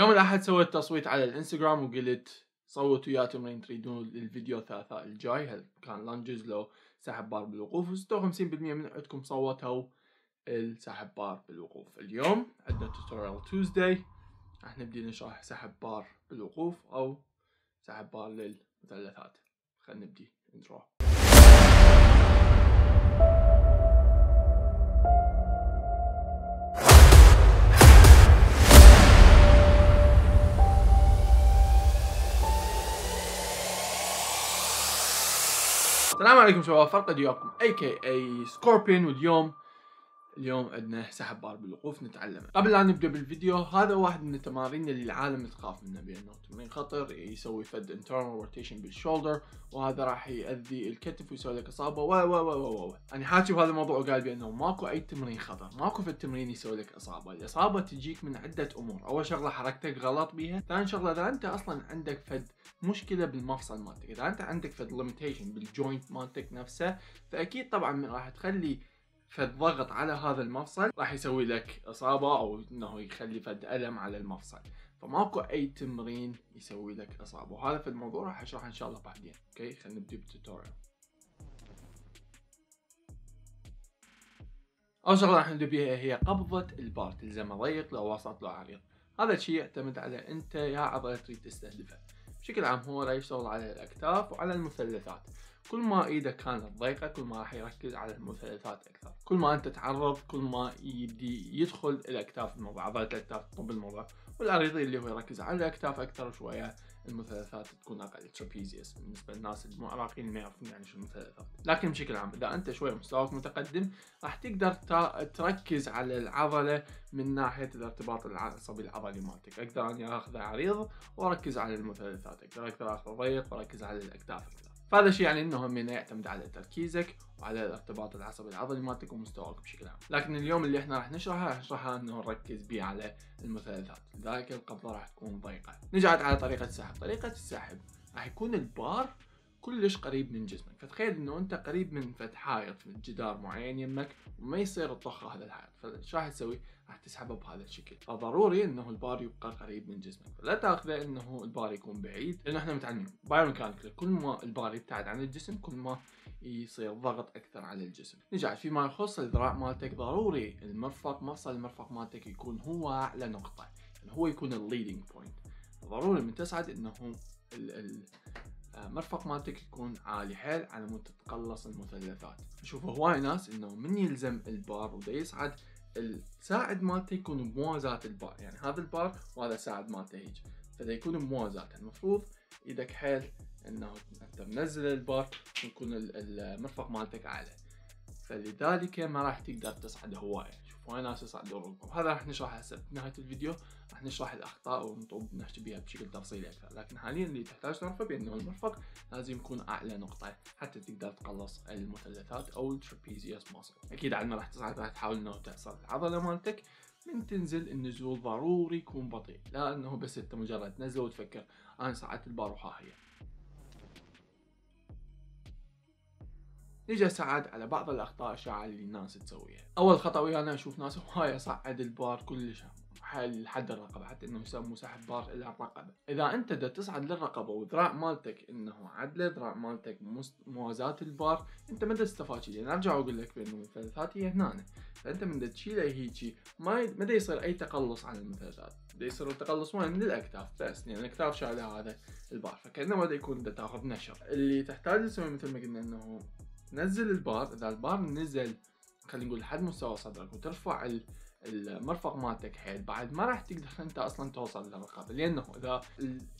يوم الأحد سويت تصويت على الإنستغرام وقلت صوتوا يا تمرين تريدون الفيديو الثلاثاء الجاي. هل كان lunges لو سحب بار بالوقوف؟ و56% من عندكم صوتوا السحب بار بالوقوف. اليوم عندنا tutorial Tuesday راح نبدي نشرح سحب بار بالوقوف أو سحب بار للمثلثات. خلينا نبدي intro السلام عليكم شباب فرقد وياكم aka scorpion واليوم اليوم عندنا سحب بار بالوقوف نتعلم. قبل لا نبدأ بالفيديو هذا واحد من التمارين اللي العالم تخاف منه بأنه تمرين خطر يسوي فد internal rotation بال shoulder وهذا راح يأذي الكتف ويسوي لك إصابة و و و و يعني حاكي بهذا الموضوع وقال بأنه ماكو أي تمرين خطر ماكو في التمرين يسوي لك إصابة. الإصابة تجيك من عدة أمور أول شغلة حركتك غلط بيها ثاني شغلة إذا أنت أصلا عندك فد مشكلة بالمفصل مالتك إذا أنت عندك فد limitation بال joint مالتك نفسه فأكيد طبعا راح تخلي فالضغط على هذا المفصل راح يسوي لك إصابة أو إنه يخلي فد ألم على المفصل. فماكو أي تمرين يسوي لك إصابة. وهذا في الموضوع راح أشرحه إن شاء الله بعدين. أوكي؟ خلينا نبدأ بال tutorial. أول شغلة راح نبدأ بها هي قبضة البار تلزمه ضيق لو وسط لو عريض هذا الشيء يعتمد على أنت يا عضلة تريد تستهدفه. بشكل عام هو راح يشتغل على الأكتاف وعلى المثلثات. كل ما إيدك كانت ضيقة كل ما راح يركز على المثلثات أكثر. كل ما أنت تعرض كل ما يبدي يدخل الاكتاف الموضوع عضلة الأكتاف تطب الموضوع. والعريضي اللي هو يركز على الأكتاف أكثر شوية المثلثات تكون أقل. ترابيزيوس بالنسبة للناس المو عراقيين ما يعرفون يعني شو المثلثات. لكن بشكل عام إذا أنت شوية مستواك متقدم راح تقدر تركز على العضلة من ناحية الارتباط العصبي العضلي مالتك. أقدر أني اخذه عريض وأركز على المثلثات. أقدر أقدر اخذه ضيق وأركز على الأكتاف أكثر. فهذا الشيء يعني إنه هم يعتمد على تركيزك وعلى الارتباط العصبي العضلي مالتك ومستواك بشكل عام. لكن اليوم اللي إحنا راح نشرحه راح نشرحه إنه نركز به على المثلثات. لذلك القبضة راح تكون ضيقة. نجعت على طريقة السحب. طريقة السحب راح يكون البار كلش قريب من جسمك. فتخيل إنه أنت قريب من فد حائط من جدار معين يمك وما يصير تطخ هذا الحائط فايش راح تسوي؟ راح تسحبه بهذا الشكل. فضروري إنه البار يبقى قريب من جسمك. فلا تأخذه إنه البار يكون بعيد لأنه إحنا متعلمين. biomechanical كل ما البار يبتعد عن الجسم كل ما يصير ضغط أكثر على الجسم. نجي فيما يخص الذراع مالتك ضروري المرفق مفصل المرفق مالتك يكون هو أعلى نقطة. يعني هو يكون ال leading point ضروري من تصعد إنه مرفق مالتك يكون عالي حيل على مود تتقلص المثلثات. شوف هواي ناس إنه من يلزم البار ودا يصعد الساعد مالته يكون بموازاة البار. يعني هذا البار وهذا الساعد مالته هيك فدا يكون بموازاة المفروض إيدك حيل إنه أنت منزل البار يكون المرفق مالتك اعلى فلذلك ما راح تقدر تصعد هواية. شوف هواي ناس الركب وهذا راح نشرحه هسه. بنهاية الفيديو راح نشرح الأخطاء ونطب نحكي بها بشكل تفصيلي أكثر لكن حاليا اللي تحتاج تعرفه بانه المرفق لازم يكون أعلى نقطة حتى تقدر تقلص المثلثات أو ال trapezius muscle أكيد على ما راح تصعد راح تحاول إنه تحصل العضلة مالتك من تنزل النزول ضروري يكون بطيء. لا إنه بس أنت مجرد تنزل وتفكر أنا صعدت البار وها هي. نجي هسه على بعض الأخطاء الشائعة اللي الناس تسويها. أول خطأ ويانا أشوف ناس هواي صعد البار كلش حال لحد الرقبة حتى انه يسموه سحب بار إلى الرقبة. إذا أنت دا تصعد للرقبة وذراع مالتك إنه عدله ذراع مالتك موازاة البار أنت ما تستفاد شيء يعني أرجع وأقول لك بأنه المثلثات هي هنا فأنت من تشيله هيجي ما ما يصير أي تقلص عن المثلثات. دا يصير التقلص وين من الأكتاف بس يعني الأكتاف شايلة هذا البار. فكأنه دا يكون دا تاخذ نشر. اللي تحتاج تسوي مثل ما قلنا إنه نزل البار إذا البار نزل خلينا نقول لحد مستوى صدرك وترفع المرفق مالتك حيل. بعد ما راح تقدر أنت أصلا توصل للرقبه لأنه إذا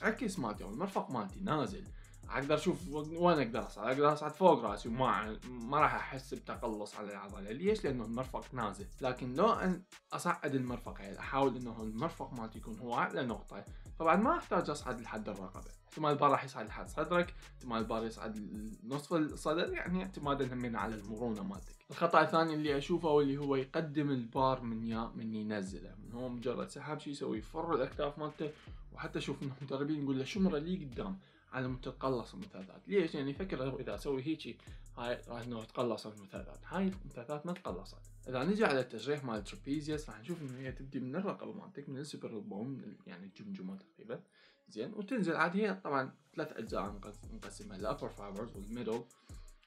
العكس مالتي أو المرفق مالتي نازل أقدر أشوف وين أقدر أصعد؟ أقدر أصعد فوق رأسي وما ما راح أحس بتقلص على العضلة. ليش؟ لأنه المرفق نازل. لكن لو ان أصعد المرفق يعني أحاول إنه المرفق مالتي يكون هو أعلى نقطة طبعا ما أحتاج أصعد لحد الرقبة. احتمال البار راح يصعد لحد صدرك احتمال البار يصعد نصف الصدر يعني اعتمادا همين على المرونة مالتك. الخطأ الثاني اللي أشوفه واللي هو يقدم البار من يا من ينزله. من هو مجرد سحب شي يسوي يفر الأكتاف مالته وحتى أشوف انه يقول له شمره لي قدام على مود تتقلص المثلثات ليش؟ يعني فكر إذا أسوي هيجي هاي راح إنه تقلصت المثلثات. هاي المثلثات ما تقلصت. إذا نجي على التشريح مال ال trapezius راح نشوف إنه هي تبدي من الرقبه مالتك من ال skull bone يعني الجمجمة تقريبا. زين وتنزل عاد هي طبعا ثلاث أجزاء نقسمها ال upper fibers وال middle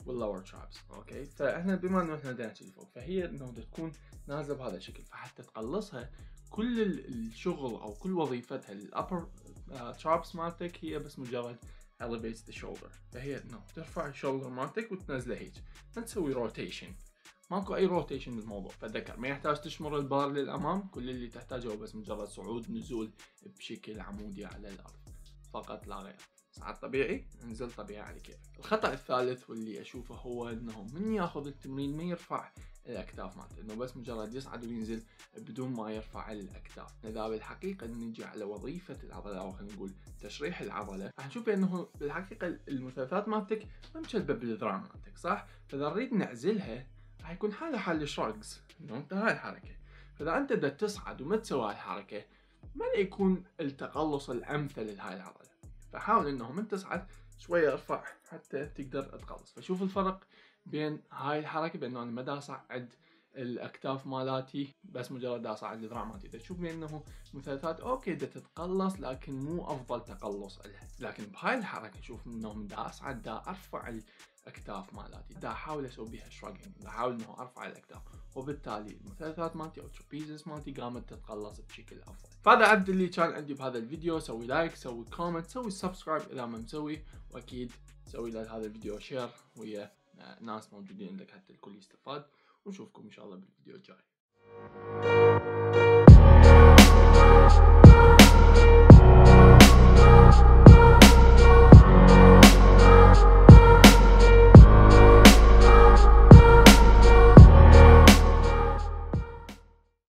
وال lower traps okay؟ فإحنا بما إنه إحنا بدنا فوق فهي إنه تكون نازلة بهذا الشكل. فحتى تقلصها كل الشغل أو كل وظيفتها ال upper traps مالتك هي بس مجرد elevates the shoulder. فهي انه ترفع ال shoulder مالتك وتنزله هيك. ما تسوي rotation ماكو أي rotation بالموضوع. فذكر ما يحتاج تشمر البار للأمام. كل اللي تحتاجه هو بس مجرد صعود نزول بشكل عمودي على الأرض. فقط لا غير. صعد طبيعي؟ انزل طبيعي على كيفك الخطأ الثالث واللي أشوفه هو إنه من ياخذ التمرين ما يرفع الأكتاف مالته إنه بس مجرد يصعد وينزل بدون ما يرفع الأكتاف. إذا بالحقيقة نجي على وظيفة العضلة أو خلينا نقول تشريح العضلة راح نشوف إنه بالحقيقة المثلثات مالتك ما مشلبة بالذراع مالتك صح؟ فإذا نريد نعزلها راح يكون حالها حال الشرقز إنه انت هاي الحركة. فإذا أنت بدك تصعد وما تسوي هاي الحركة ما يكون التقلص الأمثل لهاي العضلة. فحاول إنه من تصعد شوية ارفع حتى تقدر تقلص. فشوف الفرق. بين هاي الحركة بأنه أنا ما أصعد الأكتاف مالاتي بس مجرد أصعد الذراع مالتي. تشوف بانه مثلثات okay دا تتقلص لكن مو أفضل تقلص لها لكن بهاي الحركة شوف إنه دا أصعد دا أرفع الأكتاف مالاتي. دا أحاول أسوي بها shrugging دا أحاول إنه أرفع الأكتاف. وبالتالي المثلثات مالتي أو ال trapezius مالتي قامت تتقلص بشكل أفضل. فهذا عد اللي كان عندي بهذا الفيديو. سوي like سوي comment سوي subscribe إذا ما مسوي. وأكيد سوي لهذا الفيديو share ويا ناس موجودين عندك حتى الكل يستفاد ونشوفكم إن شاء الله بالفيديو الجاي.